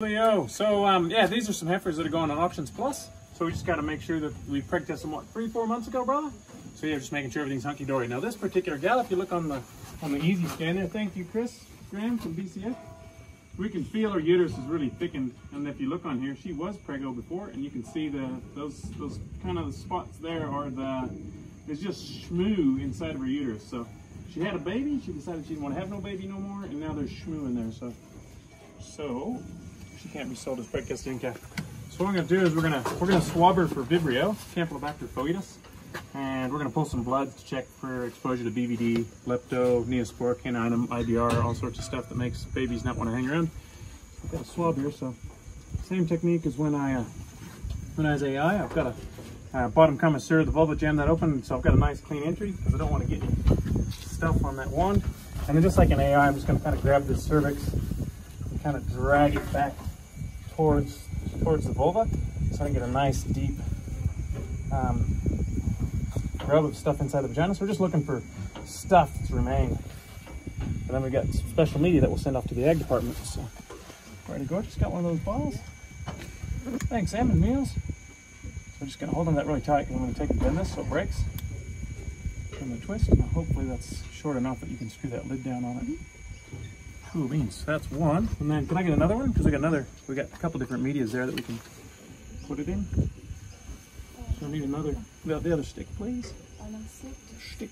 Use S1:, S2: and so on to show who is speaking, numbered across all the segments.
S1: Leo. So um, yeah, these are some heifers that are going on Auctions Plus. So we just got to make sure that we preg tested them what three, four months ago, brother. So yeah, just making sure everything's hunky dory. Now this particular gal, if you look on the on the Easi-Scan there, thank you, Chris Graham from BCF. We can feel her uterus is really thickened, and if you look on here, she was prego before, and you can see the those those kind of the spots there are the there's just shmoo inside of her uterus. So she had a baby, she decided she didn't want to have no baby no more, and now there's shmoo in there. So so she can't be sold as preg-tested. So what we're gonna do is we're gonna we're gonna swab her for Vibrio, Campylobacter foetus, and we're gonna pull some bloods to check for exposure to BVD, lepto, neospora, caninum, IBR, all sorts of stuff that makes babies not want to hang around. I've got a swab here, so same technique as when I uh, when I was AI. I've got a uh, bottom commissure, the vulva jammed that open, so I've got a nice clean entry because I don't want to get stuff on that wand. And then just like an AI, I'm just gonna kind of grab this cervix kind of drag it back towards towards the vulva so I can get a nice deep um, rub of stuff inside the vagina. So we're just looking for stuff that's remained. And then we've got special media that we'll send off to the ag department. So ready to go. Just got one of those balls. Thanks, salmon meals. So just gonna hold on that really tight and I'm gonna take and bend this so it breaks. And the twist. And hopefully that's short enough that you can screw that lid down on it. Cool beans. That's one. And then can I get another one? Because I got another. We got a couple different medias there that we can put it in. So I need another. The, the other stick, please. Stick.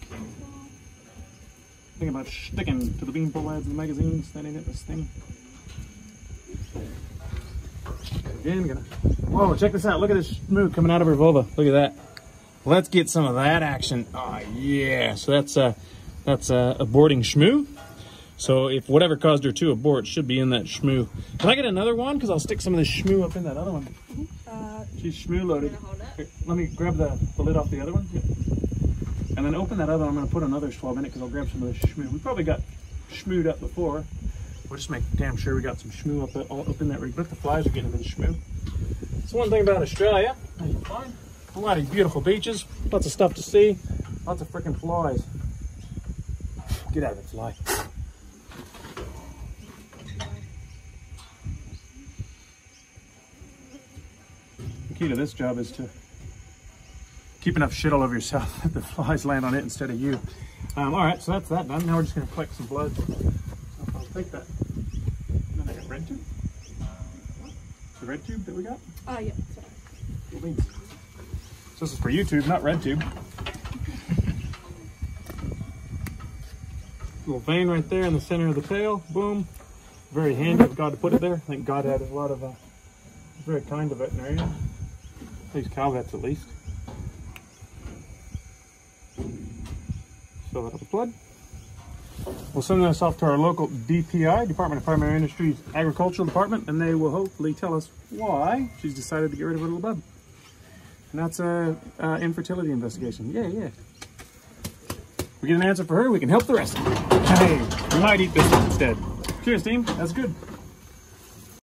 S1: Think about sticking to the beanpole ads in the magazines. That ain't it. This thing. Again, gonna. Whoa! Check this out. Look at this smooth coming out of her vulva. Look at that. Let's get some of that action. Oh yeah. So that's uh that's uh, boarding shmoo. So if whatever caused her to abort should be in that shmoo. Can I get another one? Because I'll stick some of this shmoo up in that other one.
S2: Uh,
S1: She's shmoo loaded. Here, let me grab the, the lid off the other one. Yeah. And then open that other one. I'm going to put another swab in it because I'll grab some of the shmoo. We probably got shmooed up before. We'll just make damn sure we got some shmoo up, all up in that rig. Look, the flies are getting into the shmoo. That's one thing about Australia. A lot of beautiful beaches, lots of stuff to see, lots of freaking flies. Get out of it, fly. Key to this job is to keep enough shit all over yourself that the flies land on it instead of you. Um, all right, so that's that done. Now we're just gonna collect some blood. I'll take that. And then I got red tube. The red tube that we got.
S2: Oh, yeah, sorry.
S1: So this is for YouTube, not red tube. Little vein right there in the center of the tail. Boom. Very handy of God to put it there. I think God had a lot of, uh, very kind of veterinarian. These cow vets at least. Fill that up with blood. We'll send this off to our local DPI, Department of Primary Industries Agricultural Department, and they will hopefully tell us why she's decided to get rid of her little bub. And that's a, uh infertility investigation. Yeah, yeah. We get an answer for her, we can help the rest. Hey, we might eat this instead. Cheers, team. That's good.